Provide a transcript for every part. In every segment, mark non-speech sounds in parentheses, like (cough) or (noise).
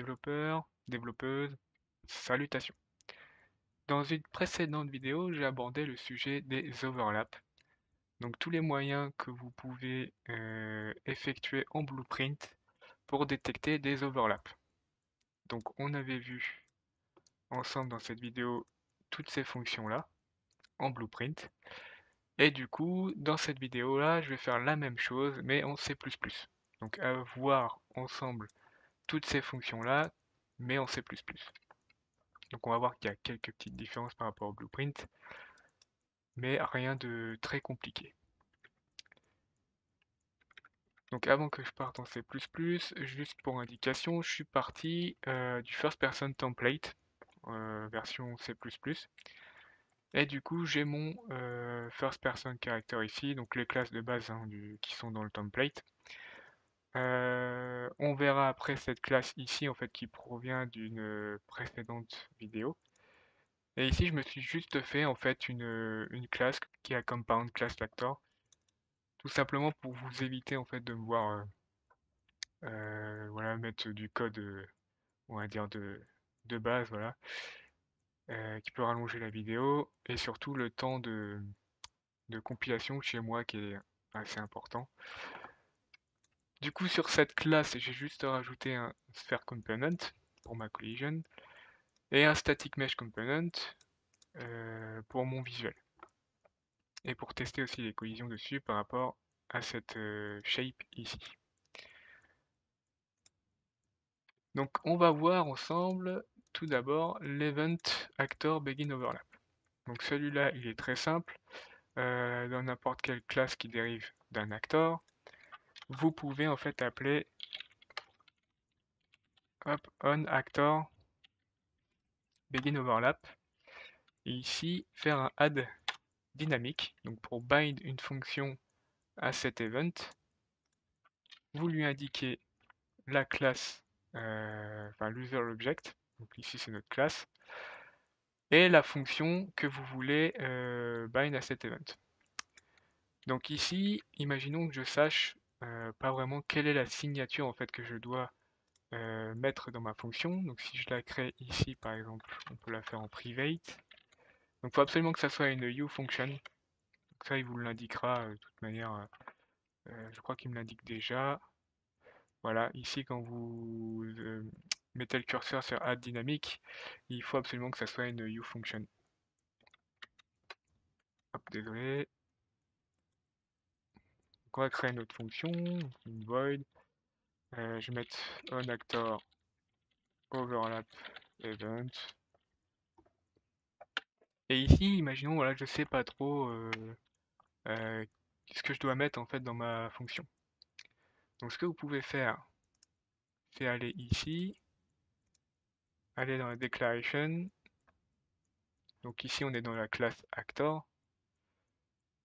développeurs, développeuses, salutations. Dans une précédente vidéo, j'ai abordé le sujet des overlaps. Donc tous les moyens que vous pouvez euh, effectuer en Blueprint pour détecter des overlaps. Donc on avait vu ensemble dans cette vidéo toutes ces fonctions-là en Blueprint. Et du coup, dans cette vidéo-là, je vais faire la même chose, mais en C++. Donc à voir ensemble toutes ces fonctions-là, mais en C++. Donc on va voir qu'il y a quelques petites différences par rapport au Blueprint, mais rien de très compliqué. Donc avant que je parte en C++, juste pour indication, je suis parti euh, du first person template, euh, version C++. Et du coup, j'ai mon euh, first person character ici, donc les classes de base hein, qui sont dans le template. Euh, on verra après cette classe ici, en fait, qui provient d'une précédente vidéo. Et ici, je me suis juste fait, en fait, une, une classe qui a compound class actor. Tout simplement pour vous éviter, en fait, de me voir, euh, voilà, mettre du code, on va dire, de, de base, voilà. Euh, qui peut rallonger la vidéo, et surtout le temps de, compilation chez moi qui est assez important. Du coup, sur cette classe, j'ai juste rajouté un sphere component pour ma collision et un static mesh component euh, pour mon visuel. Et pour tester aussi les collisions dessus par rapport à cette euh, shape ici. Donc on va voir ensemble tout d'abord l'event actor begin overlap. Donc celui-là, il est très simple. Euh, dans n'importe quelle classe qui dérive d'un actor, vous pouvez en fait appeler hop, actor begin overlap et ici faire un add dynamique. Donc pour bind une fonction à cet event vous lui indiquez la classe euh, enfin l'user object. Donc ici c'est notre classe, et la fonction que vous voulez euh, bind à cet event. Donc ici, imaginons que je sache euh, pas vraiment quelle est la signature en fait que je dois euh, mettre dans ma fonction. Donc si je la crée ici par exemple, on peut la faire en private. Donc il faut absolument que ça soit une uFunction. Donc ça il vous l'indiquera de toute manière. je crois qu'il me l'indique déjà. Voilà, ici quand vous mettez le curseur sur add dynamique, il faut absolument que ça soit une uFunction. Hop, désolé. On va créer une autre fonction, une void. Euh, je vais mettre onActor overlap event. Et ici, imaginons, voilà, je sais pas trop euh, euh, ce que je dois mettre en fait dans ma fonction. Donc ce que vous pouvez faire, c'est aller ici, aller dans la declaration. Donc ici, on est dans la classe actor.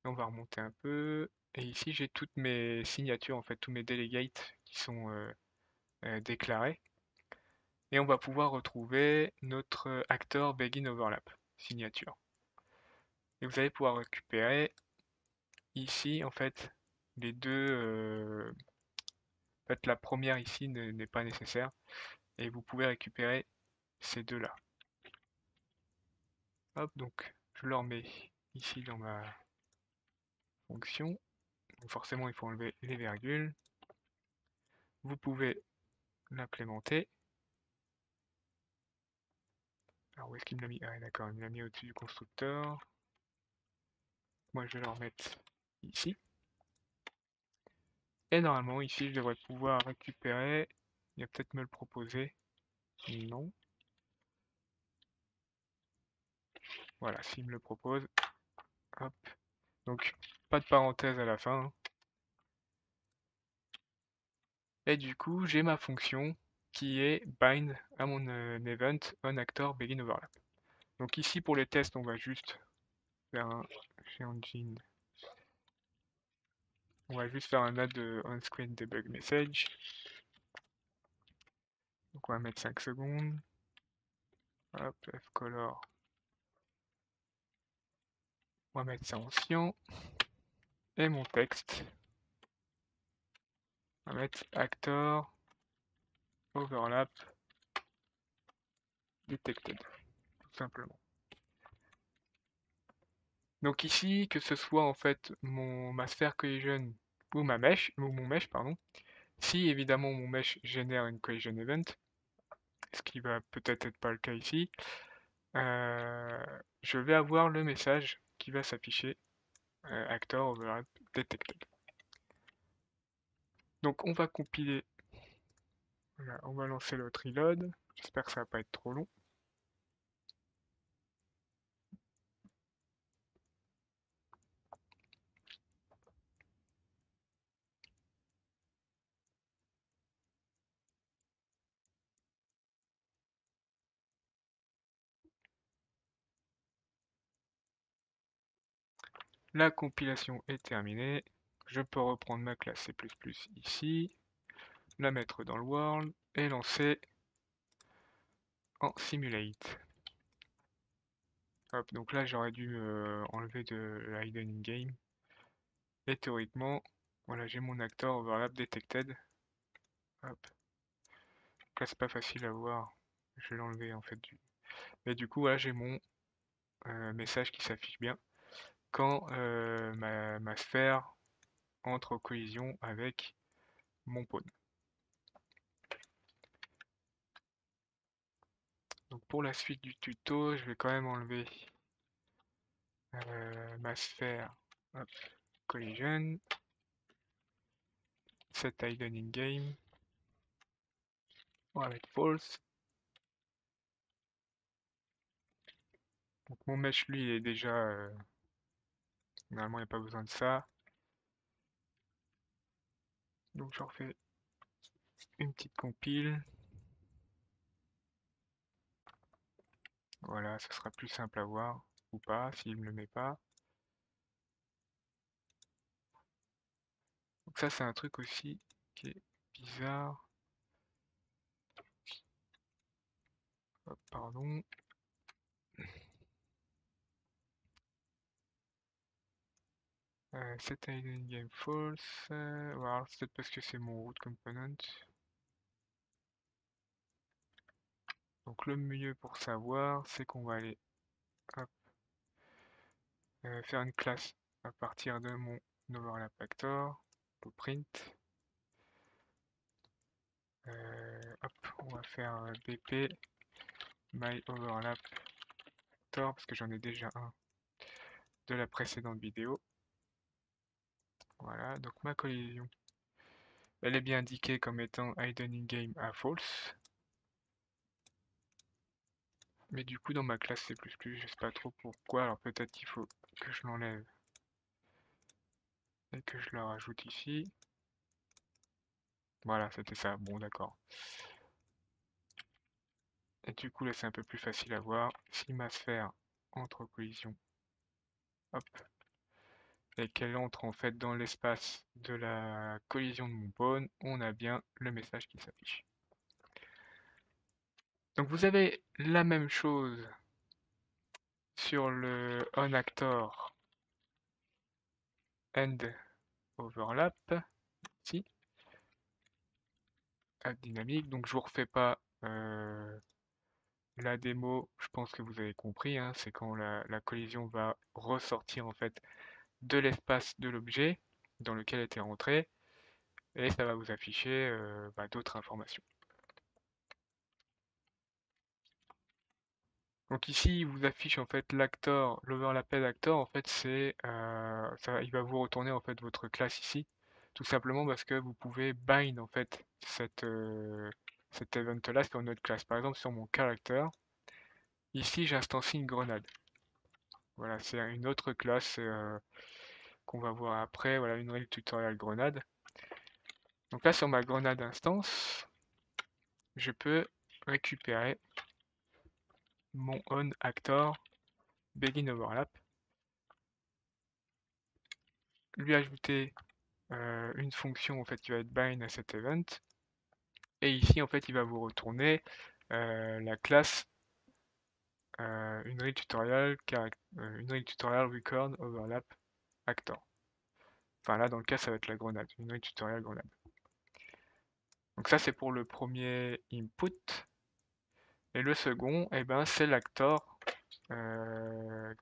On va remonter un peu. Et ici, j'ai toutes mes signatures, en fait, tous mes delegates qui sont euh, euh, déclarés. Et on va pouvoir retrouver notre actor begin overlap, signature. Et vous allez pouvoir récupérer ici, en fait, les deux... Euh, en fait, la première ici n'est pas nécessaire. Et vous pouvez récupérer ces deux-là. Hop, donc je leur mets ici dans ma fonction. Forcément, il faut enlever les virgules. Vous pouvez l'implémenter. Alors où est-ce qu'il me l'a mis? Ah d'accord, il me l'a mis au-dessus du constructeur. Moi je vais le remettre ici. Et normalement ici je devrais pouvoir récupérer. Il va peut-être me le proposer. Non. Voilà, s'il me le propose. Hop. Donc, pas de parenthèse à la fin. Hein. Et du coup, j'ai ma fonction qui est bind à mon euh, event on actor begin overlap. Donc ici, pour les tests, on va juste faire un engine. On va juste faire un add on-screen debug message. Donc on va mettre 5 secondes. Hop, fcolor on va mettre ça en cyan. Et mon texte. On va mettre actor overlap detected, tout simplement. Donc ici, que ce soit en fait mon, ma sphère collision ou ma mesh, ou mon mesh, pardon, si évidemment mon mesh génère une collision event, ce qui va peut-être être pas le cas ici, euh, je vais avoir le message qui va s'afficher euh, actor overlap detected. Donc on va compiler, on va lancer le reload, j'espère que ça va pas être trop long. La compilation est terminée. Je peux reprendre ma classe C++ ici, la mettre dans le world et lancer en simulate. Hop, donc là j'aurais dû euh, enlever de hidden in game. Et théoriquement, voilà, j'ai mon acteur overlap detected. Hop. Là c'est pas facile à voir. Je vais l'enlever en fait. Mais du coup voilà j'ai mon euh, message qui s'affiche bien quand euh, ma, sphère entre en collision avec mon pône. Donc pour la suite du tuto, je vais quand même enlever euh, ma sphère collision, set hidden in game, on va mettre false. Donc mon mesh lui est déjà euh, Normalement, il n'y a pas besoin de ça. Donc je refais une petite compile. Voilà, ce sera plus simple à voir ou pas s'il ne le met pas. Donc ça c'est un truc aussi qui est bizarre. pardon. Euh, set hidden game false. Euh, c'est peut-être parce que c'est mon root component. Donc le mieux pour savoir, c'est qu'on va aller euh, faire une classe à partir de mon overlap actor, print. Euh, hop, on va faire bp my overlap actor parce que j'en ai déjà un de la précédente vidéo. Voilà, donc ma collision, elle est bien indiquée comme étant hidden in game à false. Mais du coup, dans ma classe C++, je sais pas trop pourquoi, alors peut-être qu'il faut que je l'enlève et que je la rajoute ici. Voilà, c'était ça, bon d'accord. Et du coup, là, c'est un peu plus facile à voir. Si ma sphère entre collision, hop, qu'elle entre en fait dans l'espace de la collision de mon pône, on a bien le message qui s'affiche. Donc vous avez la même chose sur le onActor end overlap ici add dynamique. Donc je vous refais pas euh, la démo. Je pense que vous avez compris hein, c'est quand la, collision va ressortir en fait de l'espace de l'objet dans lequel était rentrée et ça va vous afficher euh, bah, d'autres informations. Donc ici, il vous affiche en fait l'actor, l'overlapped actor, en fait c'est, euh, il va vous retourner en fait votre classe ici, tout simplement parce que vous pouvez bind en fait cette, euh, cet event là sur une autre classe. Par exemple sur mon character, ici j'instancie une grenade. Voilà, c'est une autre classe qu'on va voir après, voilà une règle tutorial grenade. Donc là sur ma grenade instance, je peux récupérer mon on actor begin overlap, lui ajouter euh, une fonction en qui va être bind à cet event, et ici en fait il va vous retourner euh, la classe euh, une règle tutorial une actor. Enfin là dans le cas ça va être la grenade, une règle tutorial grenade. Donc ça c'est pour le premier input. Et le second, eh ben, c'est l'actor euh,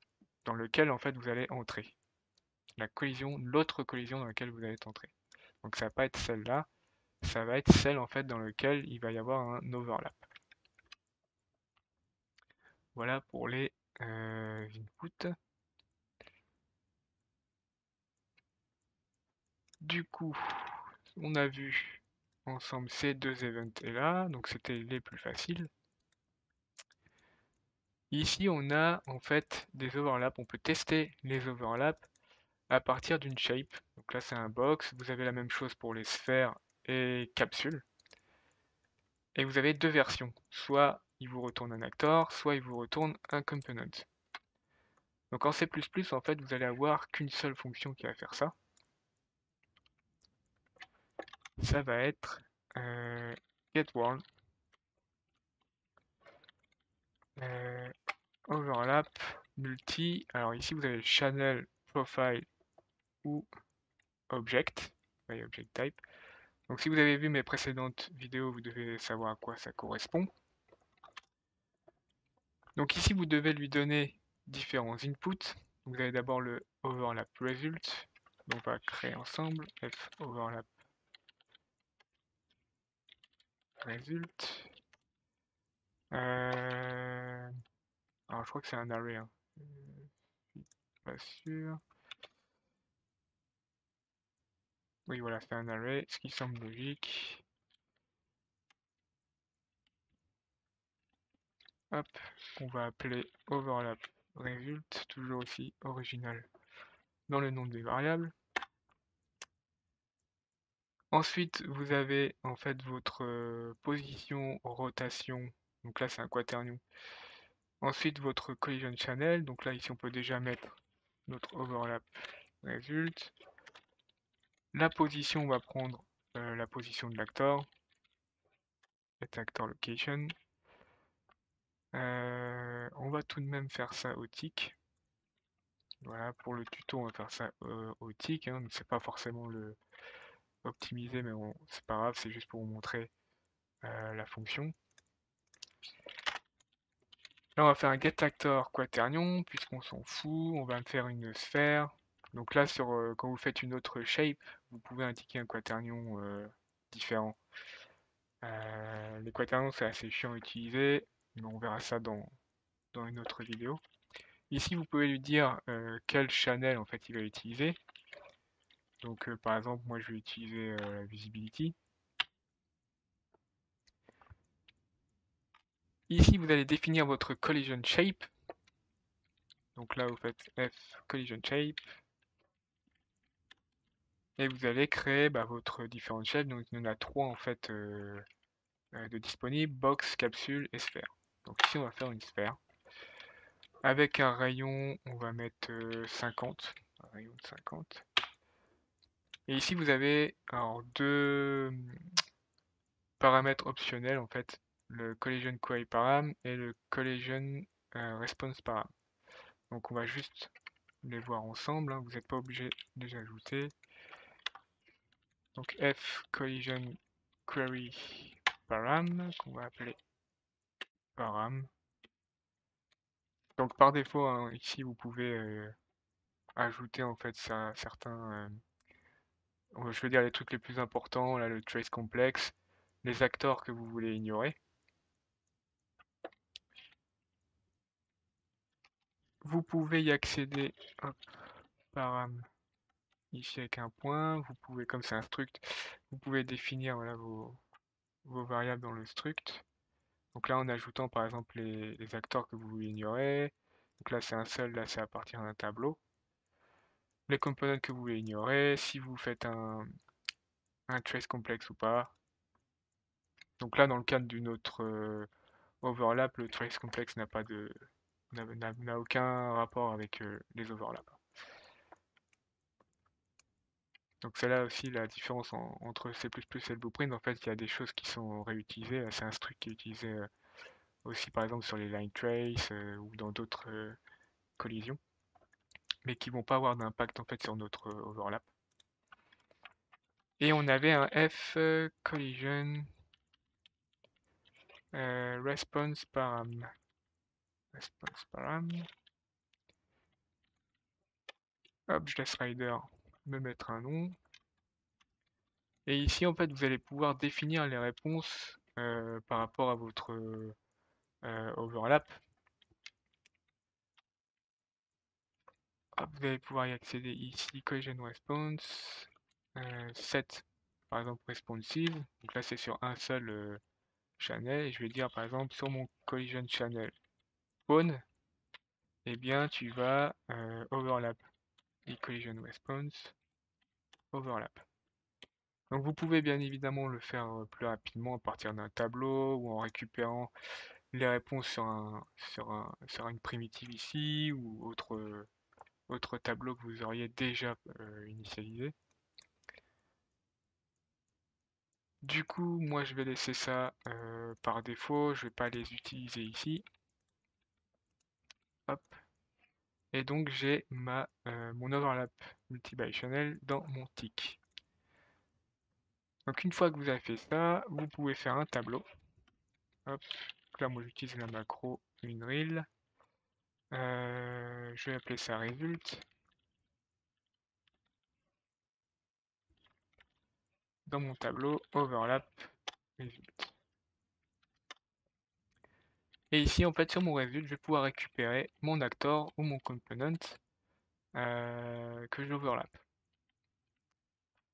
dans lequel en fait vous allez entrer. La collision, l'autre collision dans laquelle vous allez entrer. Donc ça va pas être celle-là, ça va être celle en fait dans laquelle il va y avoir un overlap. Voilà pour les euh, inputs. Du coup, on a vu ensemble ces deux events là, donc c'était les plus faciles. Ici, on a en fait des overlaps. On peut tester les overlaps à partir d'une shape. Donc là, c'est un box. Vous avez la même chose pour les sphères et capsules. Et vous avez deux versions. Soit il vous retourne un actor, soit il vous retourne un component. Donc en C++, en fait, vous allez avoir qu'une seule fonction qui va faire ça. Ça va être euh, getWorld euh, overlap multi. Alors ici, vous avez channel, profile ou object, object type. Donc si vous avez vu mes précédentes vidéos, vous devez savoir à quoi ça correspond. Donc ici, vous devez lui donner différents inputs. Vous avez d'abord le overlap result. On va créer ensemble f overlap result. Euh, alors je crois que c'est un array. Hein. Pas sûr. Oui voilà, c'est un array, ce qui semble logique. Hop, on va appeler overlap result, toujours aussi original dans le nom des variables. Ensuite, vous avez en fait votre position, rotation, donc là c'est un quaternion. Ensuite, votre collision channel, donc là ici on peut déjà mettre notre overlap result. La position, on va prendre la position de l'actor, actor location. On va tout de même faire ça au tick. Voilà, pour le tuto, on va faire ça au tick. Hein, c'est pas forcément le optimiser, mais c'est pas grave, c'est juste pour vous montrer euh, la fonction. Là, on va faire un getActor quaternion, puisqu'on s'en fout. On va faire une sphère. Donc là, sur, euh, quand vous faites une autre shape, vous pouvez indiquer un quaternion euh, différent. les quaternions, c'est assez chiant à utiliser, mais on verra ça dans, dans une autre vidéo. Ici, vous pouvez lui dire quel channel en fait il va utiliser. Donc euh, par exemple, moi je vais utiliser euh, Visibility. Ici, vous allez définir votre collision shape. Donc là, vous faites F collision shape. Et vous allez créer bah, votre différentes shapes. Donc il y en a trois en fait euh, de disponibles, box, capsule et sphère. Donc ici, on va faire une sphère. Avec un rayon, on va mettre 50. Un rayon de 50. Et ici, vous avez deux hum, paramètres optionnels, en fait, le collision query param et le collision euh, response param. Donc on va juste les voir ensemble, hein. vous n'êtes pas obligé de les ajouter. Donc f collision query param, qu'on va appeler param. Donc par défaut, hein, ici vous pouvez euh, ajouter en fait ça, certains euh, je veux dire les trucs les plus importants, là, le trace complexe, les acteurs que vous voulez ignorer. Vous pouvez y accéder hop, param ici avec un point. Vous pouvez, comme c'est un struct, vous pouvez définir vos, variables dans le struct. Donc là, en ajoutant par exemple les, les acteurs que vous voulez ignorer. Donc là, c'est un seul, là, c'est à partir d'un tableau les que vous voulez ignorer, si vous faites un, trace complexe ou pas. Donc là, dans le cadre d'une autre euh, overlap, le trace complexe n'a pas de n'a aucun rapport avec euh, les overlaps. Donc c'est là aussi la différence entre C++ et le blueprint. En fait, il y a des choses qui sont réutilisées. C'est un truc qui est utilisé euh, aussi par exemple sur les line trace ou dans d'autres collisions mais qui vont pas avoir d'impact en fait sur notre euh, overlap. Et on avait un F euh, collision euh, response param. Response param. Hop, je laisse rider me mettre un nom. Et ici, en fait, vous allez pouvoir définir les réponses par rapport à votre overlap. Vous allez pouvoir y accéder ici, collision response, set, par exemple responsive. Donc là, c'est sur un seul channel. Et je vais dire, par exemple, sur mon collision channel spawn, eh bien, tu vas overlap et collision response, overlap. Donc vous pouvez bien évidemment le faire plus rapidement à partir d'un tableau ou en récupérant les réponses sur, un, sur, un, sur une primitive ici ou autre, tableau que vous auriez déjà initialisé. Du coup, moi je vais laisser ça par défaut, je vais pas les utiliser ici. Hop. Et donc j'ai ma mon overlap multibadirectionnel dans mon tick. Donc une fois que vous avez fait ça, vous pouvez faire un tableau. Hop. Là moi j'utilise la macro UnReal. Euh, je vais appeler ça result. Dans mon tableau overlap result. Et ici, en fait, sur mon result, je vais pouvoir récupérer mon actor ou mon component euh, que j'overlap,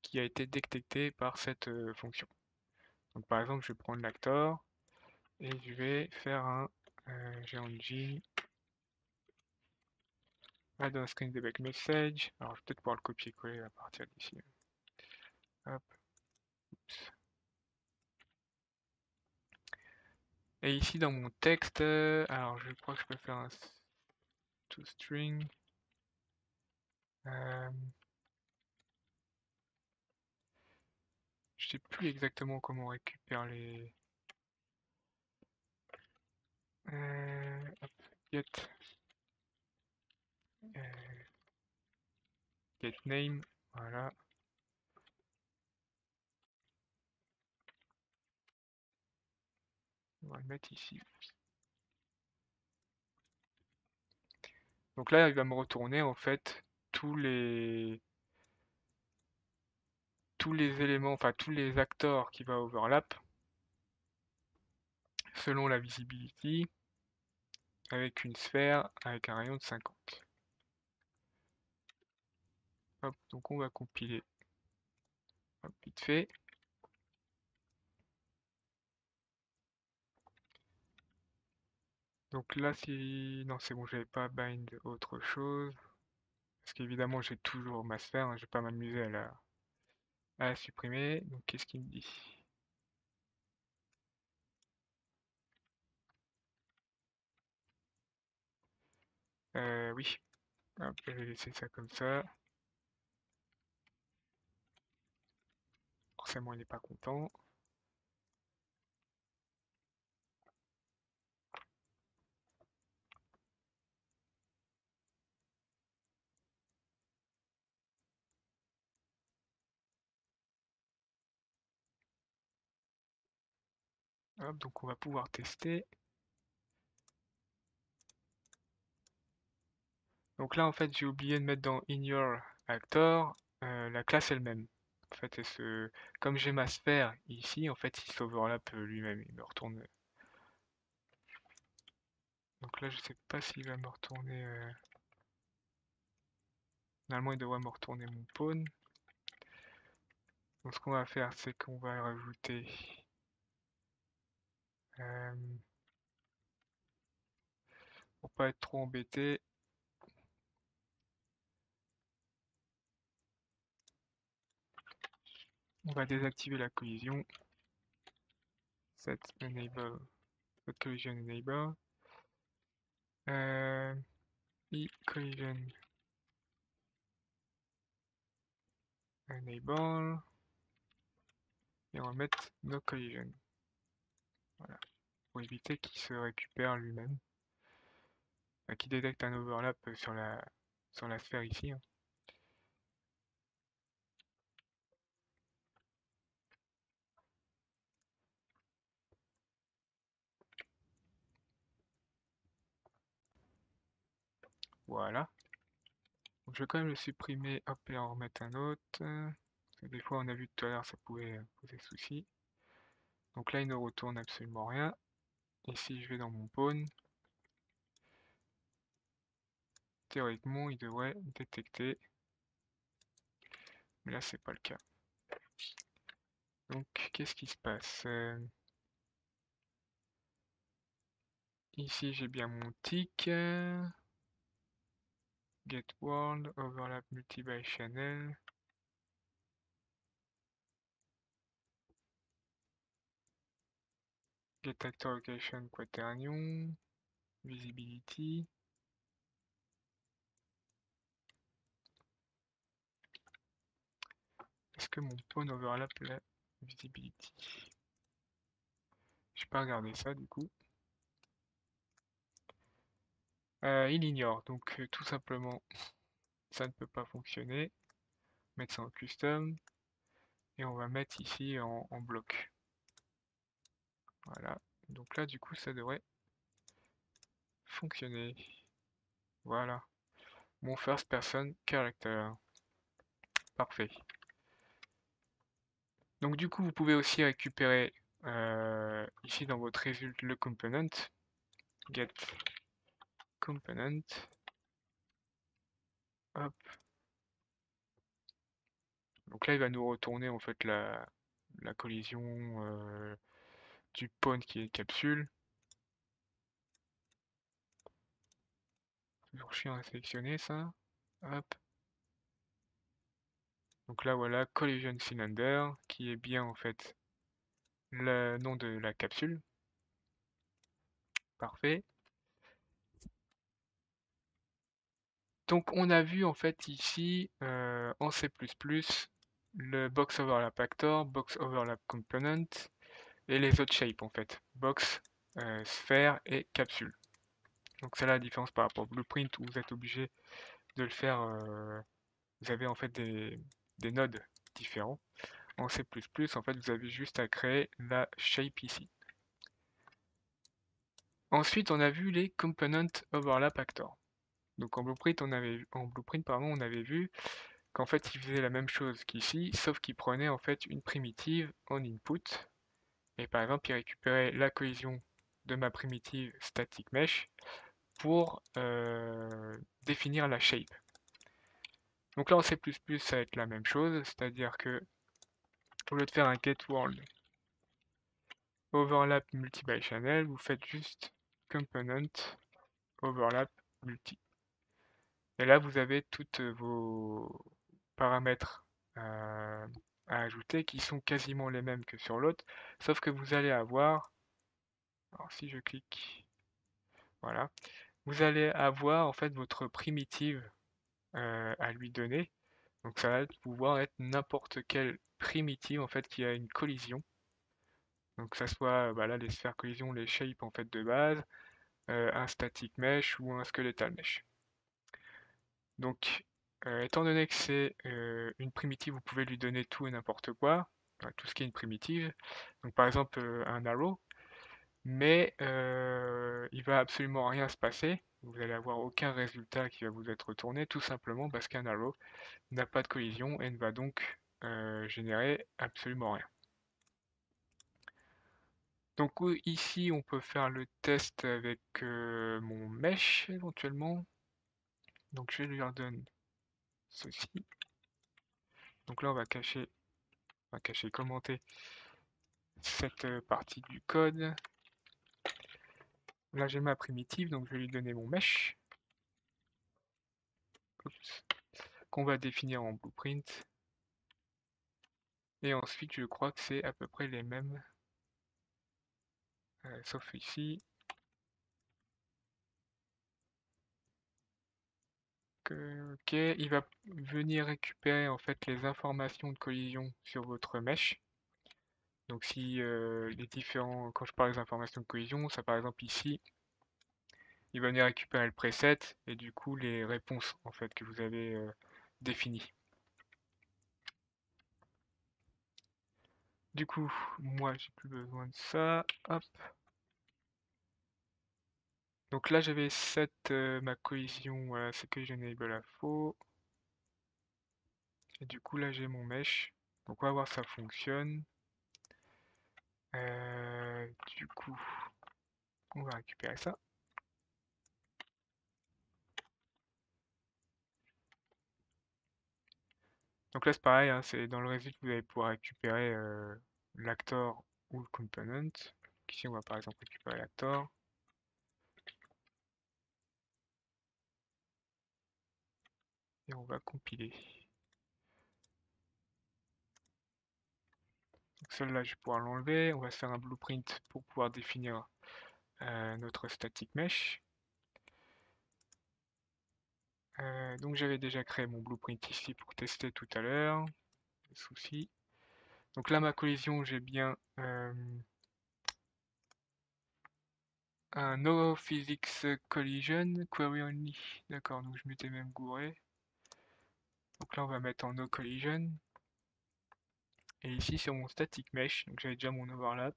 qui a été détecté par cette euh, fonction. Donc, par exemple, je vais prendre l'actor et je vais faire un euh, add un screen debug message. Alors, je vais peut-être pouvoir le copier-coller à partir d'ici. Hop. Et ici dans mon texte, euh, alors je crois que je peux faire un toString. Euh, je sais plus exactement comment on récupère les. Euh, get. Get name, voilà. On va le mettre ici. Donc là, il va me retourner en fait tous les tous les éléments, enfin tous les acteurs qui va overlap selon la visibility avec une sphère avec un rayon de 50. Donc on va compiler vite fait. Donc là, si... Non, c'est bon, j'avais pas bind autre chose. Parce qu'évidemment, j'ai toujours ma sphère, hein, je vais pas m'amuser à la... à supprimer. Donc qu'est-ce qu'il me dit? Euh, oui. je vais laisser ça comme ça. Forcément, il n'est pas content. donc on va pouvoir tester. Donc là, en fait, j'ai oublié de mettre dans in your actor euh, la classe elle-même. En fait, comme j'ai ma sphère ici, en fait, il s'overlap lui-même. Il me retourne. Donc là, je sais pas s'il va me retourner. Euh, normalement, il devrait me retourner mon pawn. Donc ce qu'on va faire, c'est qu'on va rajouter euh, pour pas être trop embêté. On va désactiver la collision. Set enable collision enable. Euh, e collision enable. Et on va mettre no collision. Voilà. Pour éviter qu'il se récupère lui-même. qui détecte un overlap sur la, sur la sphère ici. Hein. Voilà. je vais quand même le supprimer, hop, et en remettre un autre. des fois, on a vu tout à l'heure, ça pouvait euh, poser souci. Donc là, il ne retourne absolument rien. Et si je vais dans mon pawn, théoriquement, il devrait détecter. Mais là, c'est pas le cas. Donc, qu'est-ce qui se passe euh, Ici, j'ai bien mon tick. Get world, overlap multi by channel. Get actor location quaternion. Visibility. Est-ce que mon pawn overlap la visibility? Je vais pas regarder ça du coup. Euh, il ignore, donc tout simplement (laughs) ça ne peut pas fonctionner. Mettre ça en custom et on va mettre ici en, bloc. Voilà, donc là du coup ça devrait fonctionner. Voilà, mon first person character. Parfait. Donc du coup vous pouvez aussi récupérer euh, ici dans votre result le component get component. Hop. Donc là, il va nous retourner en fait la, la collision euh, du pawn qui est capsule. Toujours chiant à sélectionner ça. Hop. Donc là voilà, collision cylinder, qui est bien en fait le nom de la capsule. Parfait. Donc on a vu en fait ici euh, en C++ le box overlap actor, box overlap component et les autres shapes en fait, box, euh, sphère et capsule. Donc c'est la différence par rapport au blueprint où vous êtes obligé de le faire, euh, vous avez en fait des, des nodes différents. En C++ en fait vous avez juste à créer la shape ici. Ensuite on a vu les component overlap actor. Donc en blueprint, on avait, vu qu'en fait il faisait la même chose qu'ici, sauf qu'il prenait en fait une primitive en input. Et par exemple, il récupérait la collision de ma primitive static mesh pour euh, définir la shape. Donc là en C++, ça va être la même chose, c'est-à-dire que au lieu de faire un getWorld overlap multi by channel, vous faites juste component overlap multi. Et là, vous avez tous vos paramètres euh, à ajouter qui sont quasiment les mêmes que sur l'autre, sauf que vous allez avoir, alors si je clique, voilà, vous allez avoir en fait votre primitive euh, à lui donner. Donc ça va pouvoir être n'importe quelle primitive en fait qui a une collision. Donc ça soit bah les sphères collision, les shapes en fait de base, euh, un static mesh ou un skeletal mesh. Donc, euh, étant donné que c'est euh, une primitive, vous pouvez lui donner tout et n'importe quoi, tout ce qui est une primitive. Donc, par exemple, euh, un arrow, mais il va absolument rien se passer. Vous n'allez avoir aucun résultat qui va vous être retourné, tout simplement parce qu'un arrow n'a pas de collision et ne va donc générer absolument rien. Donc ici, on peut faire le test avec mon mesh éventuellement. Donc je lui redonne ceci. Donc là on va cacher, on va cacher, commenter cette euh, partie du code. Là j'ai ma primitive, donc je vais lui donner mon mesh. Qu'on va définir en blueprint. Et ensuite je crois que c'est à peu près les mêmes. Euh, sauf ici. Ok, il va venir récupérer en fait les informations de collision sur votre mesh. Donc si euh, les différents, quand je parle des informations de collision, ça par exemple ici, il va venir récupérer le preset et du coup les réponses en fait que vous avez euh, définies. Du coup, moi j'ai plus besoin de ça. Hop. Donc là j'avais euh, ma collision, voilà, c'est que j'enable à faux. Et du coup là j'ai mon mesh. Donc on va voir ça fonctionne. Euh, du coup, on va récupérer ça. Donc là c'est pareil, hein, c'est dans le résultat vous allez pouvoir récupérer euh, l'actor ou le component. Ici on va par exemple récupérer l'actor. Et on va compiler. Celle-là je vais pouvoir l'enlever. On va se faire un blueprint pour pouvoir définir euh, notre static mesh. Euh, donc j'avais déjà créé mon blueprint ici pour tester tout à l'heure. Souci. Donc là ma collision j'ai bien euh, un no physics collision query only. D'accord, donc je m'étais même gouré. Donc là on va mettre en no collision. Et ici sur mon static mesh, donc j'avais déjà mon overlap.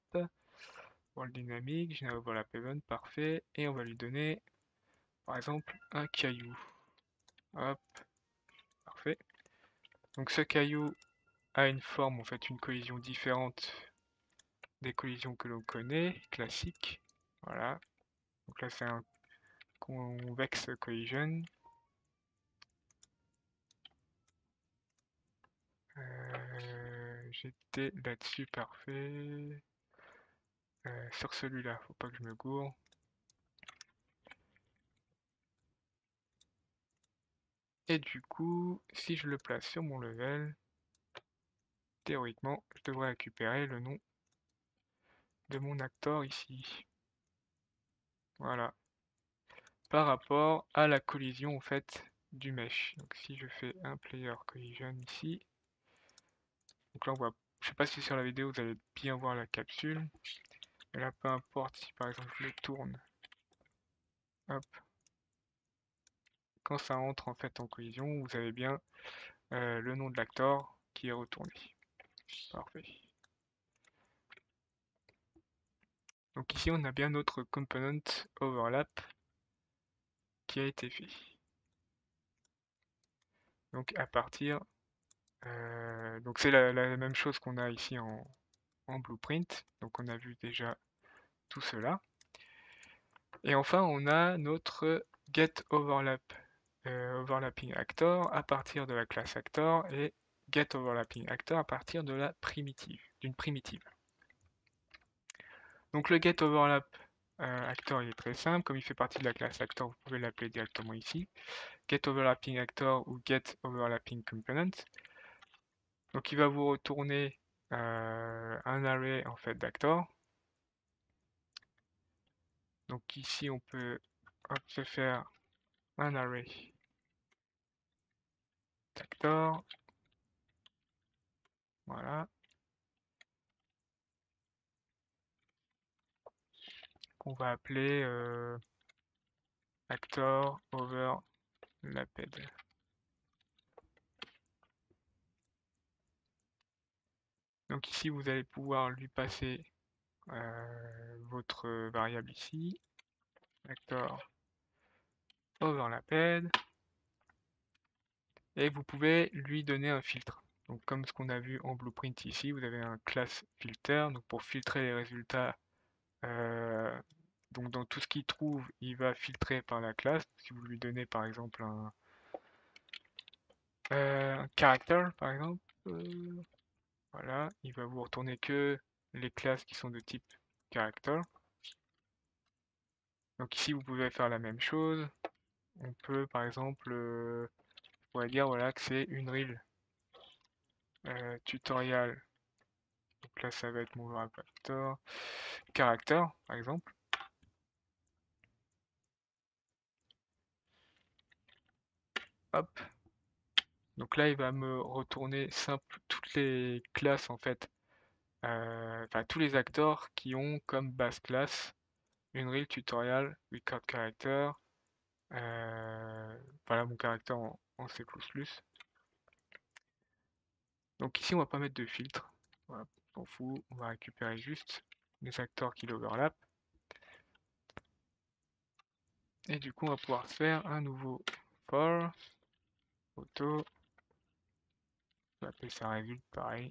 World dynamique, j'ai un overlap event, parfait. Et on va lui donner par exemple un caillou. Hop, parfait. Donc ce caillou a une forme, en fait une collision différente des collisions que l'on connaît, classique. Voilà. Donc là c'est un convex collision. J'étais là-dessus, parfait. Euh, sur celui-là, faut pas que je me gourre. Et du coup, si je le place sur mon level, théoriquement, je devrais récupérer le nom de mon acteur ici. Voilà. Par rapport à la collision en fait du mesh. Donc si je fais un player collision ici, donc là on voit, je sais pas si sur la vidéo vous allez bien voir la capsule, mais là peu importe si par exemple je le tourne, hop, quand ça entre en fait en collision, vous avez bien euh, le nom de l'acteur qui est retourné. Parfait. Donc ici on a bien notre component overlap qui a été fait. Donc à partir, euh, donc c'est la, même chose qu'on a ici en, blueprint. Donc on a vu déjà tout cela. Et enfin on a notre get euh, overlapping actor à partir de la classe actor et get overlapping actor à partir de la primitive, d'une primitive. Donc le get euh, actor est très simple, comme il fait partie de la classe actor, vous pouvez l'appeler directement ici. Get overlapping actor ou get overlapping component. Donc il va vous retourner euh, un array en fait. Donc ici on peut se faire un array d'actors. Voilà. qu'on va appeler euh, actor over laped. Donc ici, vous allez pouvoir lui passer euh, votre variable ici, actor over laped, et vous pouvez lui donner un filtre. Donc comme ce qu'on a vu en blueprint ici, vous avez un class filter, donc pour filtrer les résultats euh, donc dans tout ce qu'il trouve, il va filtrer par la classe. Si vous lui donnez par exemple un, euh, caractère, par exemple, voilà, il va vous retourner que les classes qui sont de type caractère. Donc ici vous pouvez faire la même chose. On peut par exemple, euh, dire que c'est une reel tutorial donc là, ça va être mon rapporteur caractère, par exemple. Hop. Donc là, il va me retourner toutes les classes en fait, euh, enfin tous les acteurs qui ont comme base classe une real tutorial record character. Euh, voilà mon caractère en, C++. Donc ici, on va pas mettre de filtre. On fout, on va récupérer juste les acteurs qui l'overlap. Et du coup, on va pouvoir faire un nouveau for auto. On va appeler ça résulte pareil.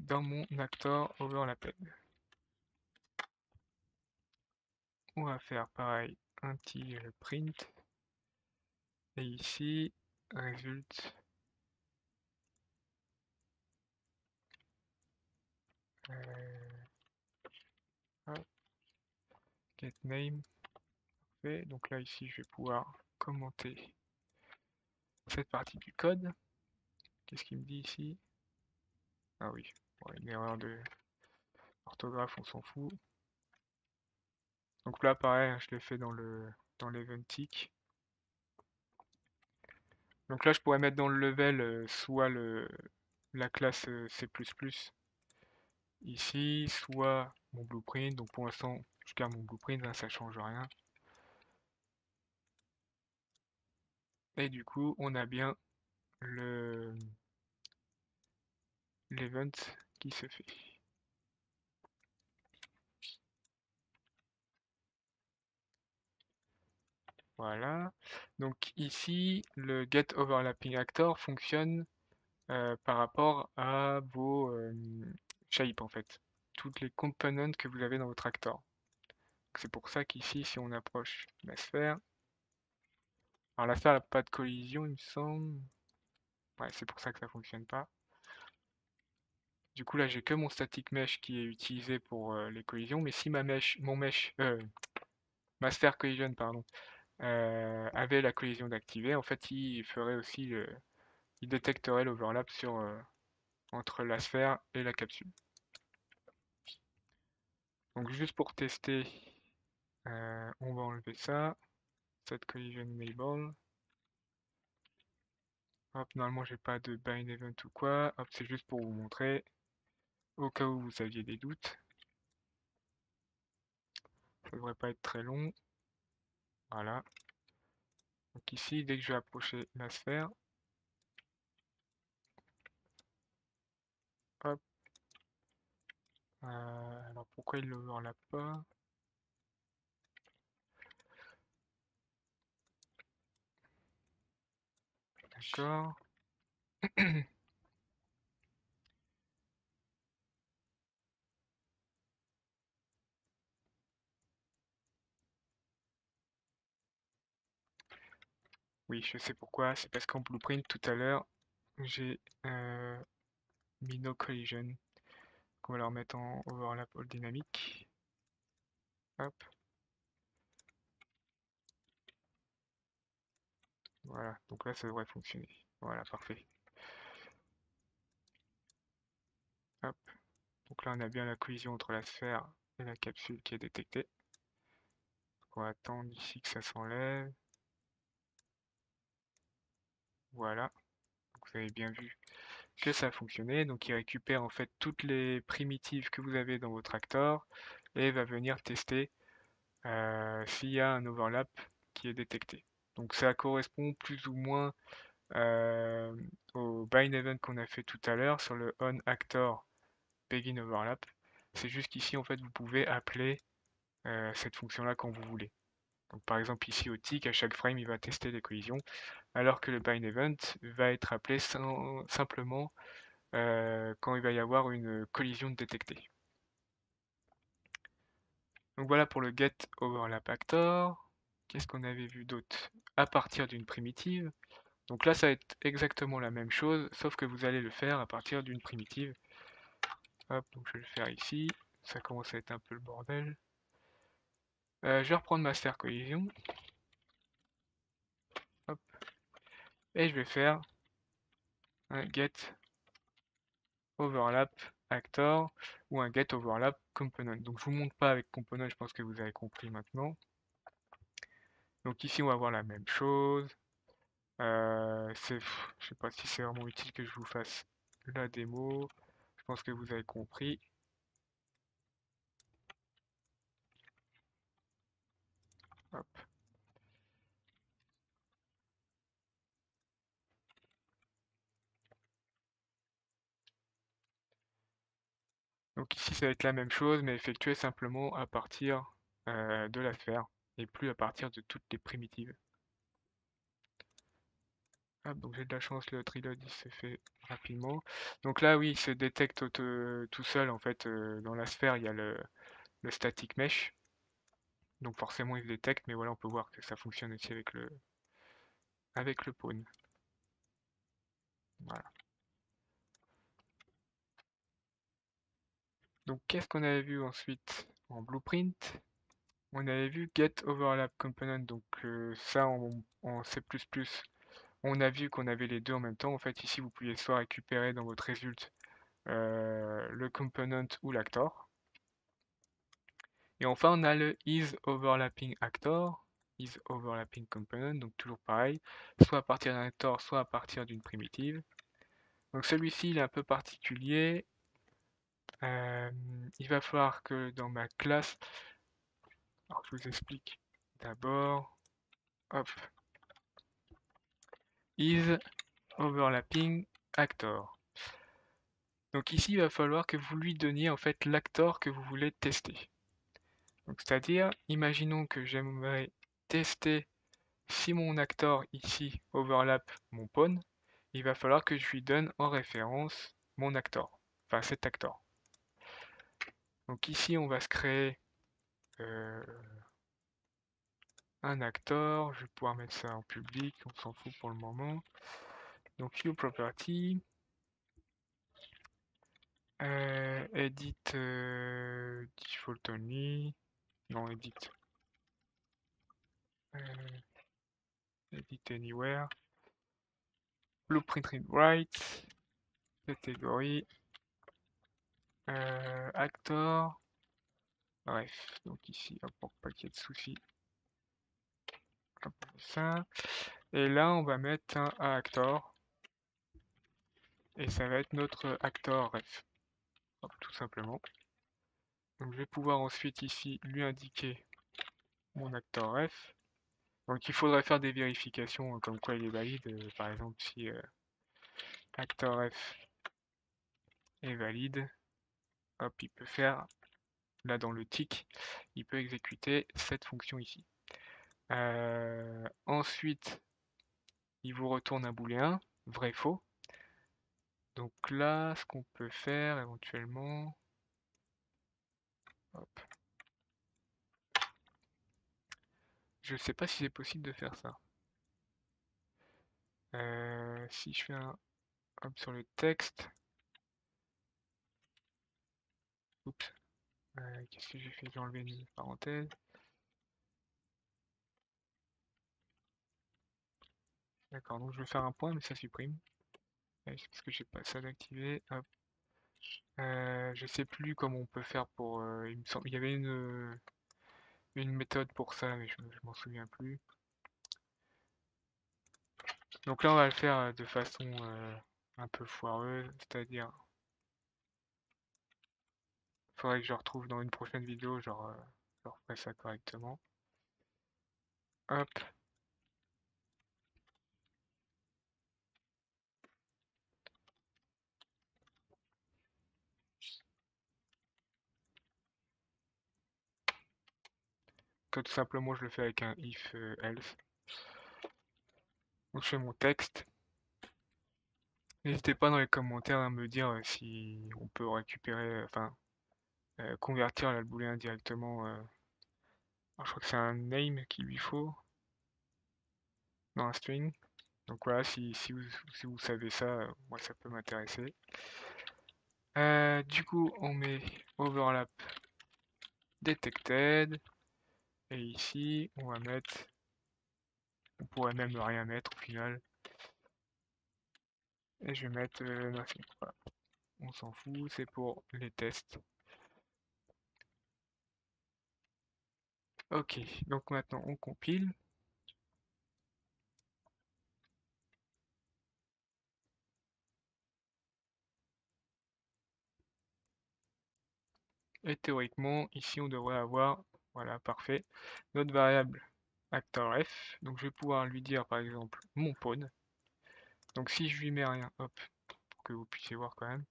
Dans mon actor overlapped. On va faire pareil un petit print. Et ici, résulte euh, get name. Donc là, ici, je vais pouvoir commenter cette partie du code. Qu'est-ce qu'il me dit ici? Ah oui, une erreur de orthographe, on s'en fout. Donc là, pareil, je l'ai fait dans le dans l'event tick. Donc là, je pourrais mettre dans le level euh, soit le, la classe euh, C++ ici, soit mon blueprint. Donc pour l'instant, je garde mon blueprint, hein, ça change rien. Et du coup, on a bien le l'event qui se fait. Voilà. Donc ici, le get overlapping actor fonctionne euh, par rapport à vos euh, shapes en fait. Toutes les components que vous avez dans votre actor. C'est pour ça qu'ici, si on approche la sphère, alors la sphère n'a pas de collision, il me semble. Ouais, c'est pour ça que ça fonctionne pas. Du coup, là, j'ai que mon static mesh qui est utilisé pour euh, les collisions. Mais si ma mesh, mon mesh, euh, ma sphère collision, pardon, euh, avait la collision d'activer, en fait, il ferait aussi, il détecterait l'overlap sur entre la sphère et la capsule. Donc, juste pour tester, on va enlever ça collision enable. Hop, normalement j'ai pas de bind event ou quoi. Hop, c'est juste pour vous montrer. Au cas où vous aviez des doutes. Ça devrait pas être très long. Voilà. Donc ici, dès que je vais approcher la sphère, hop. Euh, alors pourquoi il ne l'overlap pas? D'accord. (clears throat) Oui, je sais pourquoi. C'est parce qu'en blueprint, tout à l'heure, j'ai euh, mis no collision. On va le remettre en overlap all dynamique. Hop. Voilà, donc là ça devrait fonctionner. Voilà, parfait. Hop. Donc là on a bien la collision entre la sphère et la capsule qui est détectée. On va attendre ici que ça s'enlève. Voilà. vous avez bien vu que ça a fonctionné. Donc il récupère en fait toutes les primitives que vous avez dans votre actor et va venir tester euh, s'il y a un overlap qui est détecté. Donc ça correspond plus ou moins euh, au bind event qu'on a fait tout à l'heure sur le on actor begin overlap. C'est juste qu'ici en fait vous pouvez appeler euh, cette fonction là quand vous voulez. Donc par exemple ici au tick, à chaque frame il va tester les collisions, alors que le bind event va être appelé simplement euh, quand il va y avoir une collision détectée. Donc voilà pour le get overlap actor. Qu'est-ce qu'on avait vu d'autre? À partir d'une primitive. Donc là, ça va être exactement la même chose, sauf que vous allez le faire à partir d'une primitive. Donc je vais le faire ici. Ça commence à être un peu le bordel. Euh, je vais reprendre ma sphère collision. Et je vais faire un get overlap actor ou un get overlap component. Donc je vous montre pas avec component, je pense que vous avez compris maintenant. Donc ici, on va voir la même chose. Euh, c'est, je sais pas si c'est vraiment utile que je vous fasse la démo. Je pense que vous avez compris. Donc ici, ça va être la même chose, mais effectué simplement à partir euh, de la sphère et plus à partir de toutes les primitives. donc j'ai de la chance, le reload il s'est fait rapidement. Donc là oui, il se détecte tout seul en fait euh, dans la sphère, il y a le, le static mesh. Donc forcément il se détecte, mais voilà on peut voir que ça fonctionne aussi avec le avec le pawn. Voilà. Donc qu'est-ce qu'on avait vu ensuite en blueprint? On avait vu get donc euh, ça en, C++, on a vu qu'on avait les deux en même temps. En fait ici vous pouviez soit récupérer dans votre résultat euh, le component ou l'actor. Et enfin on a le is overlapping actor, component, donc toujours pareil, soit à partir d'un actor, soit à partir d'une primitive. Donc celui-ci est un peu particulier, euh, il va falloir que dans ma classe, alors je vous explique d'abord, hop, is overlapping actor. Donc ici, il va falloir que vous lui donniez en fait l'actor que vous voulez tester. C'est-à-dire, imaginons que j'aimerais tester si mon actor ici overlap mon pawn, il va falloir que je lui donne en référence mon actor, enfin cet actor. Donc ici, on va se créer euh, un actor. Je vais pouvoir mettre ça en public, on s'en fout pour le moment. Donc new property. Euh, edit euh, default only. Non, edit. edit anywhere. Blueprint read write. Catégorie. Actor. Bref, donc ici, pour pas qu'il y ait de soucis. ça. Et là, on va mettre un actor. Et ça va être notre actor ref. tout simplement. Donc je vais pouvoir ensuite ici lui indiquer mon actor ref. Donc il faudrait faire des vérifications hein, comme quoi il est valide. Euh, par exemple si euh, actor ref est valide, hop, il peut faire, là dans le tick, il peut exécuter cette fonction ici. Euh, ensuite, il vous retourne un booléen, vrai-faux. Donc là, ce qu'on peut faire éventuellement... Je ne sais pas si c'est possible de faire ça. Euh, si je fais un hop sur le texte, Oups. Euh, qu'est-ce que j'ai fait? J'ai enlevé une parenthèse. D'accord, donc je vais faire un point, mais ça supprime. C'est parce que j'ai pas ça d'activer. Euh, je sais plus comment on peut faire pour. Euh, il me semble, il y avait une méthode pour ça, mais je m'en souviens plus. Donc là, on va le faire de façon un peu foireuse, c'est-à-dire Faudrait que je retrouve dans une prochaine vidéo, genre, euh, je referai ça correctement. Hop. tout simplement je le fais avec un if euh, else. Donc je fais mon texte. N'hésitez pas dans les commentaires à me dire euh, si on peut récupérer, enfin, euh, convertir le booléen directement. Euh, je crois que c'est un name qu'il lui faut. dans un string. Donc voilà, si, vous, savez ça, euh, moi ça peut m'intéresser. du coup, on met overlap detected. Et ici, on va mettre... On pourrait même rien mettre au final. Et je vais mettre On s'en fout, c'est pour les tests. Ok, donc maintenant on compile. Et théoriquement, ici on devrait avoir, voilà, parfait, notre variable actorF. Donc je vais pouvoir lui dire par exemple mon pawn. Donc si je lui mets rien, hop, pour que vous puissiez voir quand même.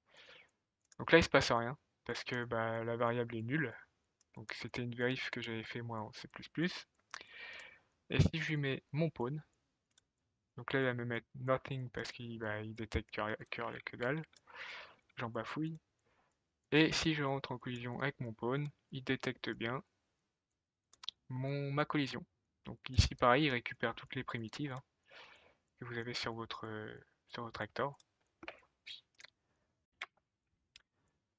Donc là il se passe rien, parce que bah, la variable est nulle. Donc c'était une vérif que j'avais fait moi en C++. Et si je lui mets mon pawn, donc là il va me mettre nothing parce qu'il il détecte curl et que dalle, j'en bafouille. Et si je rentre en collision avec mon pawn, il détecte bien mon, ma collision. Donc ici pareil, il récupère toutes les primitives hein, que vous avez sur votre, actor.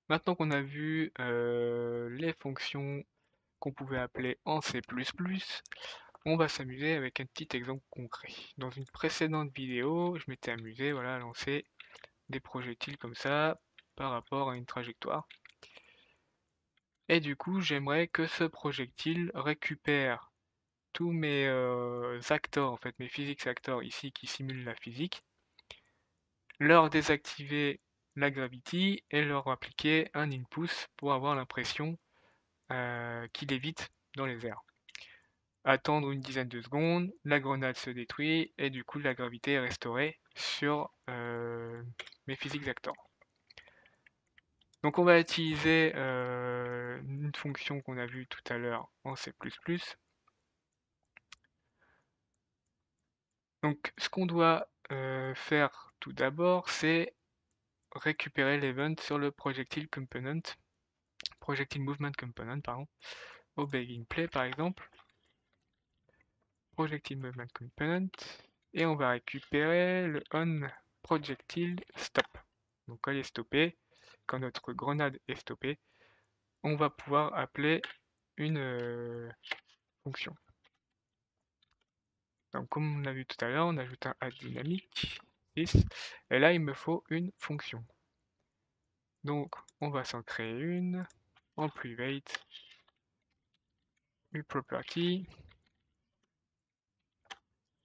Maintenant qu'on a vu les fonctions qu'on pouvait appeler en C++, on va s'amuser avec un petit exemple concret. Dans une précédente vidéo, je m'étais amusé voilà, à lancer des projectiles comme ça par rapport à une trajectoire. Et du coup, j'aimerais que ce projectile récupère tous mes acteurs, en fait mes physics actors ici qui simulent la physique, leur désactiver la gravity et leur appliquer un input pour avoir l'impression euh, qu'il évite dans les airs. Attendre une dizaine de secondes, la grenade se détruit et du coup la gravité est restaurée sur euh, mes physiques actors. Donc on va utiliser euh, une fonction qu'on a vue tout à l'heure en C++. Donc ce qu'on doit faire tout d'abord, c'est récupérer l'event sur le projectile component, projectile movement component, pardon, au begin play par exemple, projectile movement component, et on va récupérer le on projectile stop. Donc quand il est stoppé, quand notre grenade est stoppée, on va pouvoir appeler une euh, fonction. Donc comme on a vu tout à l'heure, on ajoute un add dynamique et là, il me faut une fonction. Donc, on va s'en créer une en private, property.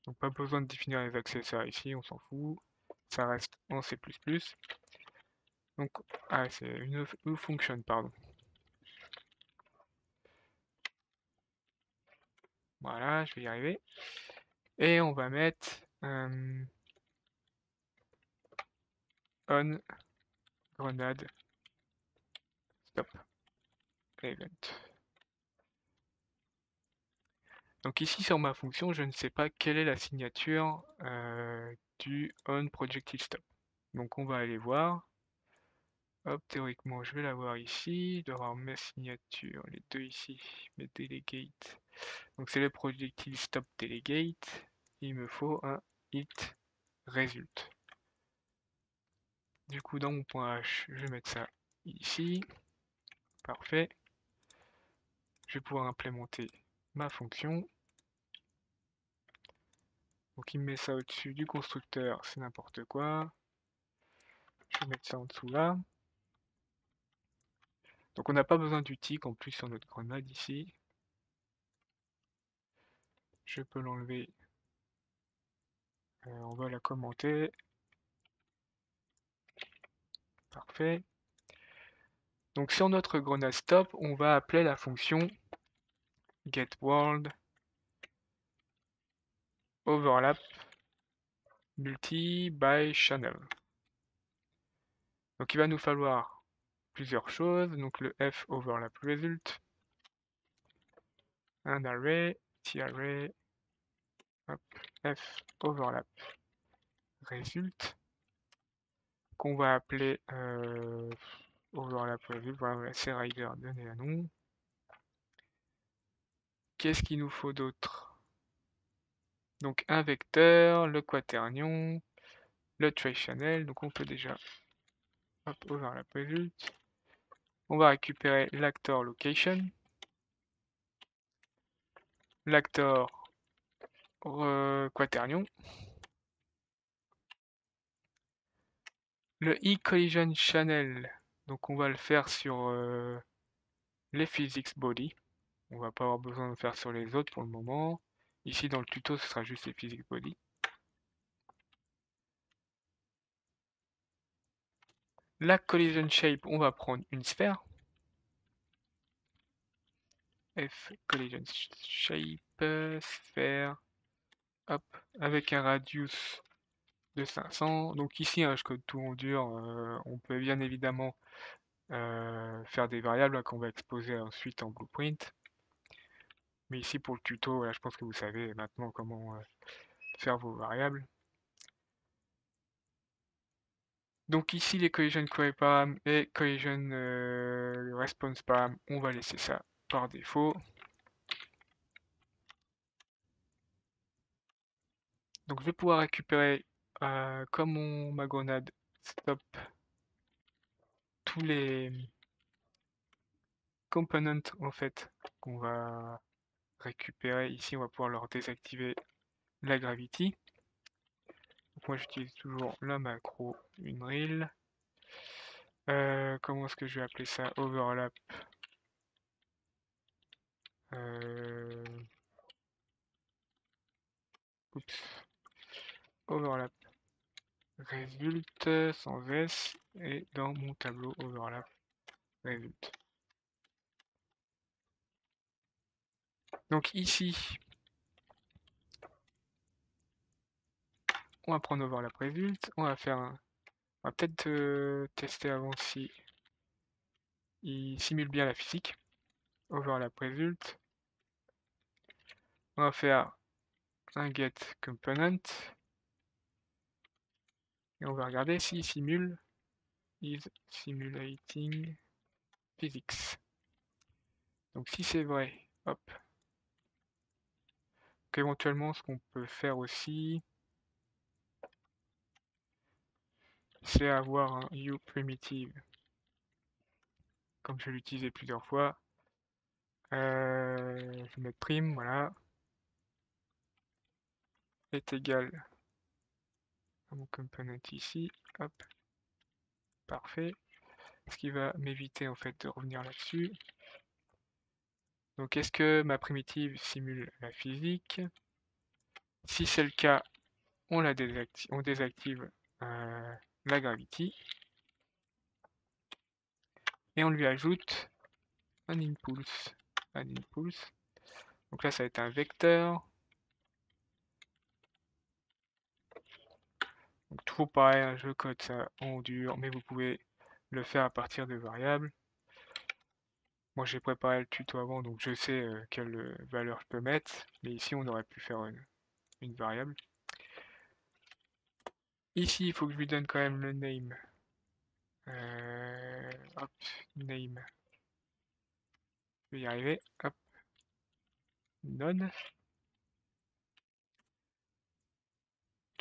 Donc, pas besoin de définir les accessoires ici, on s'en fout. Ça reste en C++. Donc, ah, c'est une, fonction, pardon. Voilà, je vais y arriver. Et on va mettre euh, on grenade stop event. Donc ici sur ma fonction, je ne sais pas quelle est la signature euh, du on projectile stop. Donc on va aller voir. Hop, théoriquement, je vais la voir ici. Je dois avoir mes signatures, les deux ici, mes delegate. Donc c'est le projectile stop delegate. Il me faut un hit result. Du coup, dans mon point H, je vais mettre ça ici. Parfait. Je vais pouvoir implémenter ma fonction. Donc il me met ça au-dessus du constructeur, c'est n'importe quoi. Je vais mettre ça en dessous là. Donc on n'a pas besoin du tick en plus sur notre grenade ici. Je peux l'enlever. Euh, on va la commenter. Donc sur notre grenade stop, on va appeler la fonction getWorld overlap multi by channel. Donc il va nous falloir plusieurs choses. Donc le f overlap result, un array, t-array, f overlap result qu'on va appeler euh, overlap result, voilà, c'est rider donner un nom. Qu'est-ce qu'il nous faut d'autre? Donc un vecteur, le quaternion, le trace channel, donc on peut déjà hop, overlap result. On va récupérer l'actor location, l'actor quaternion, Le e-collision channel, donc on va le faire sur euh, les physics body. On va pas avoir besoin de le faire sur les autres pour le moment. Ici dans le tuto, ce sera juste les physics body. La collision shape, on va prendre une sphère. F collision shape, sphère, hop, avec un radius de 500. Donc ici, hein, je code tout en dur. Euh, on peut bien évidemment euh, faire des variables qu'on va exposer ensuite en blueprint. Mais ici pour le tuto, je pense que vous savez maintenant comment faire vos variables. Donc ici les collision query param et collision response param, on va laisser ça par défaut. Donc je vais pouvoir récupérer euh, comme ma grenade stop. Tous les components en fait qu'on va récupérer ici on va pouvoir leur désactiver la gravity. Moi j'utilise toujours la macro une euh, comment est-ce que je vais appeler ça? Overlap. Euh, overlap résulte sans S et dans mon tableau overlap résulte. Donc ici, on va prendre overlap résulte, on va faire un... On va peut-être euh, tester avant si il simule bien la physique. Overlap résulte. On va faire un get component on va regarder s'il simule is simulating physics. Donc si c'est vrai, hop. Éventuellement ce qu'on peut faire aussi, c'est avoir un uPrimitive, comme je l'ai utilisé plusieurs fois. Euh, je vais mettre prime, voilà, est égal mon component ici, hop, parfait. Ce qui va m'éviter en fait de revenir là-dessus. Donc est-ce que ma primitive simule la physique? Si c'est le cas, on, la désactive, on désactive euh, la gravity. Et on lui ajoute un impulse. Un impulse. Donc là, ça va être un vecteur. Donc toujours pareil, je code ça en dur, mais vous pouvez le faire à partir de variables. Moi j'ai préparé le tuto avant, donc je sais euh, quelle valeur je peux mettre, mais ici on aurait pu faire une, variable. Ici il faut que je lui donne quand même le name. Euh, hop, name. Je vais y arriver, hop. None.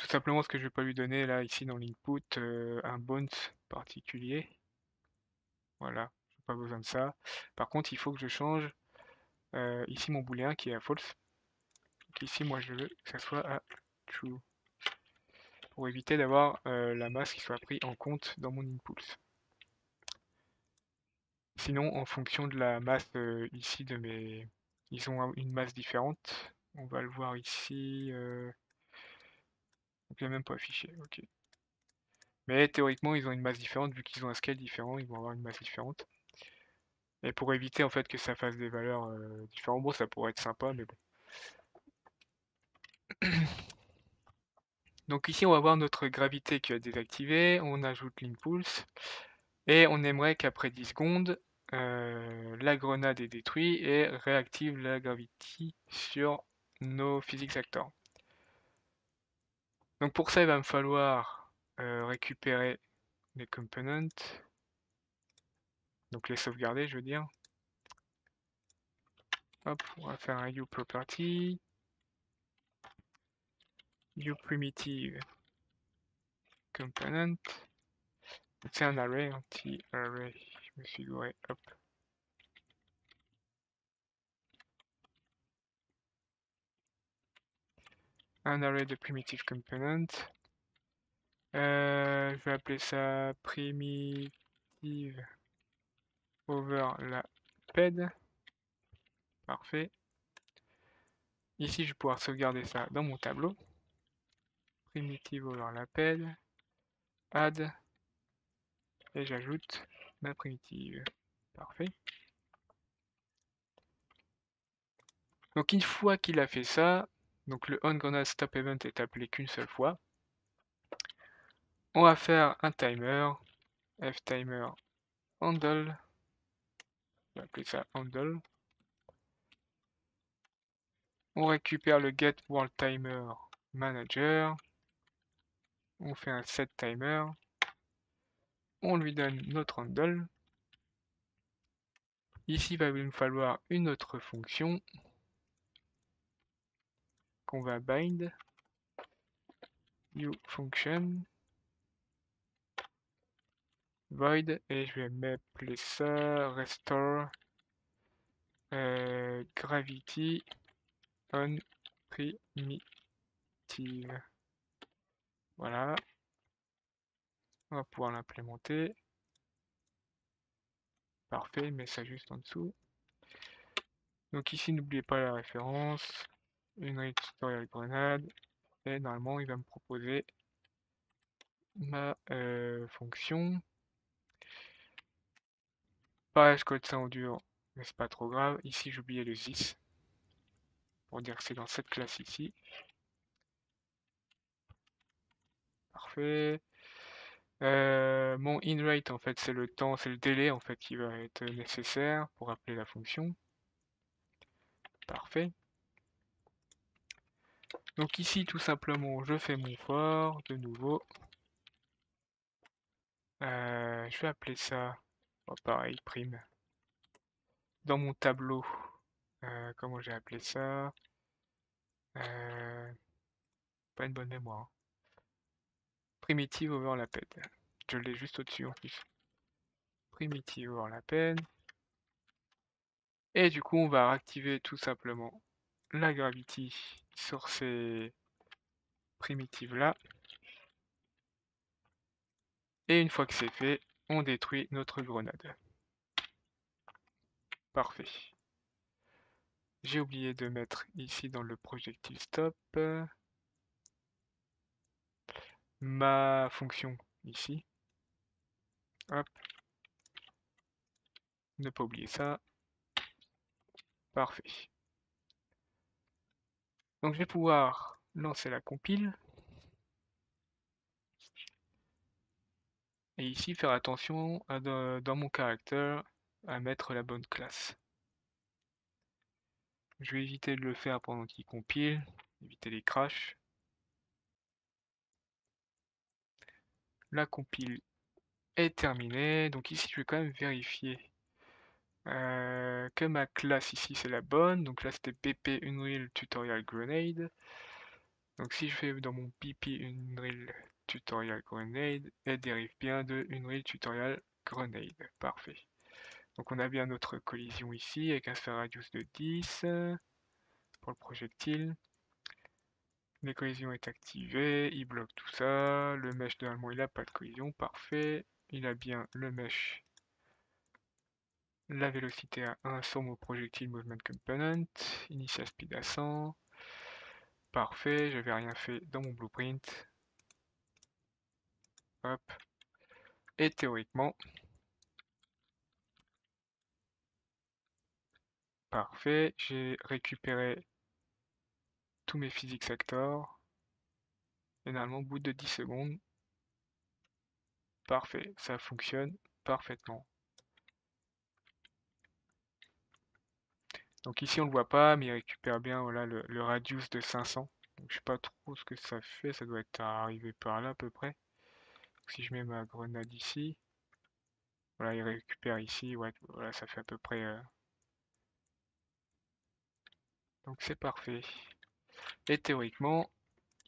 Tout simplement ce que je vais pas lui donner là ici dans l'input euh, un bounce particulier. Voilà pas besoin de ça. Par contre il faut que je change euh, ici mon booléen qui est à false. Ici moi je veux que ça soit à true. Pour éviter d'avoir euh, la masse qui soit prise en compte dans mon impulse sinon en fonction de la masse ici de mes ils ont une masse différente. On va le voir ici donc il même pas affiché, ok. Mais théoriquement, ils ont une masse différente, vu qu'ils ont un scale différent, ils vont avoir une masse différente. Et pour éviter en fait que ça fasse des valeurs euh, différentes, bon ça pourrait être sympa, mais bon. Donc ici on va voir notre gravité qui est désactivée, on ajoute l'impulse, et on aimerait qu'après 10 secondes, euh, la grenade est détruite et réactive la gravité sur nos physics actors. Donc pour ça, il va me falloir euh, récupérer les components. Donc les sauvegarder, je veux dire. Hop, on va faire un uProperty. uPrimitive component. C'est un array, anti-array. Je me suis doué, hop. Un array de primitive component. Euh, je vais appeler ça primitive over la ped. Parfait. Ici, je vais pouvoir sauvegarder ça dans mon tableau. Primitive over la ped. Add. Et j'ajoute ma primitive. Parfait. Donc une fois qu'il a fait ça, donc le onGrenade est appelé qu'une seule fois. On va faire un timer, ftimer handle. On va appeler ça handle. On récupère le get. On fait un set timer. On lui donne notre handle. Ici, il va nous falloir une autre fonction qu'on va bind new function void et je vais m'appeler ça restore euh, gravity on primitive. Voilà. On va pouvoir l'implémenter. Parfait, mais ça juste en dessous. Donc ici, n'oubliez pas la référence. Une tutorial grenade. Et normalement, il va me proposer ma euh, fonction. Pareil, je code ça en dur, mais c'est pas trop grave. Ici, j'ai oublié le 6. Pour dire que c'est dans cette classe ici. Parfait. Euh, mon inRate, en fait, c'est le temps, c'est le délai en fait qui va être nécessaire pour appeler la fonction. Parfait. Donc ici, tout simplement, je fais mon for de nouveau. Euh, je vais appeler ça, oh, pareil, prime. Dans mon tableau, euh, comment j'ai appelé ça? Pas une bonne mémoire. Hein. Primitive overlapped. Je l'ai juste au-dessus en plus. Primitive overlapped. Et du coup, on va activer tout simplement la gravity sur ces primitives là. Et une fois que c'est fait, on détruit notre grenade. Parfait. J'ai oublié de mettre ici dans le projectile stop ma fonction ici. Hop. Ne pas oublier ça. Parfait. Donc je vais pouvoir lancer la compile. Et ici faire attention dans mon caractère à mettre la bonne classe. Je vais éviter de le faire pendant qu'il compile, éviter les crashs. La compile est terminée. Donc ici, je vais quand même vérifier euh, que ma classe ici, c'est la bonne. Donc là, c'était BP Unreal Tutorial Grenade. Donc si je fais dans mon BP Unreal Tutorial Grenade, elle dérive bien de Unreal Tutorial Grenade. Parfait. Donc on a bien notre collision ici avec un sphere radius de 10 pour le projectile. Les collisions est activée, il bloque tout ça. Le mesh normalement il n'a pas de collision, parfait. Il a bien le mesh, la vélocité à 1 sur mon projectile movement component, initial speed à 100. Parfait, j'avais rien fait dans mon blueprint. Et théoriquement, parfait, j'ai récupéré tous mes physiques sectors. Et normalement, au bout de 10 secondes, parfait, ça fonctionne parfaitement. Donc ici on le voit pas, mais il récupère bien voilà, le, radius de 500. Donc, je sais pas trop ce que ça fait, ça doit être arrivé par là à peu près. si je mets ma grenade ici, voilà, il récupère ici, ouais, voilà, ça fait à peu près. Euh, donc c'est parfait. Et théoriquement,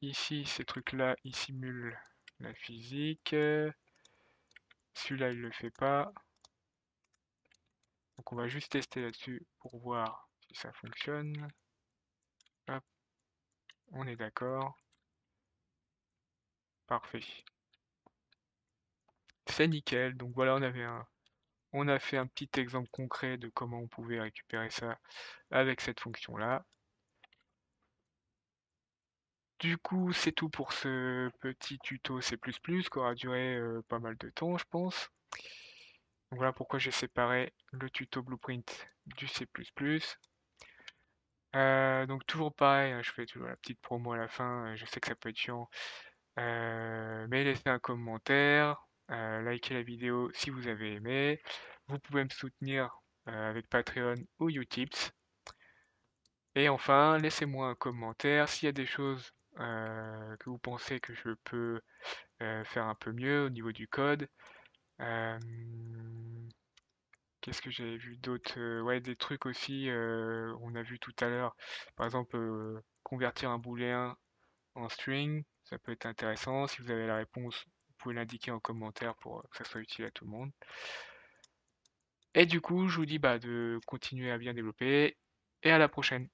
ici, ces trucs-là, ils simulent la physique. Celui-là, il le fait pas. Donc on va juste tester là-dessus pour voir si ça fonctionne. Hop. On est d'accord. Parfait. C'est nickel. Donc voilà, on avait un, on a fait un petit exemple concret de comment on pouvait récupérer ça avec cette fonction-là. Du coup, c'est tout pour ce petit tuto C++ qui aura duré euh, pas mal de temps, je pense. Voilà pourquoi j'ai séparé le tuto Blueprint du C++. Euh, donc toujours pareil, hein, je fais toujours la petite promo à la fin, euh, je sais que ça peut être chiant. mais laissez un commentaire, euh, likez la vidéo si vous avez aimé. Vous pouvez me soutenir euh, avec Patreon ou Utips. Et enfin, laissez-moi un commentaire s'il y a des choses euh, que vous pensez que je peux faire un peu mieux au niveau du code. Qu'est-ce que j'avais vu d'autre? Ouais, des trucs aussi, on a vu tout à l'heure, par exemple, convertir un booléen en string, ça peut être intéressant. Si vous avez la réponse, vous pouvez l'indiquer en commentaire pour que ça soit utile à tout le monde. Et du coup, je vous dis bah, de continuer à bien développer et à la prochaine.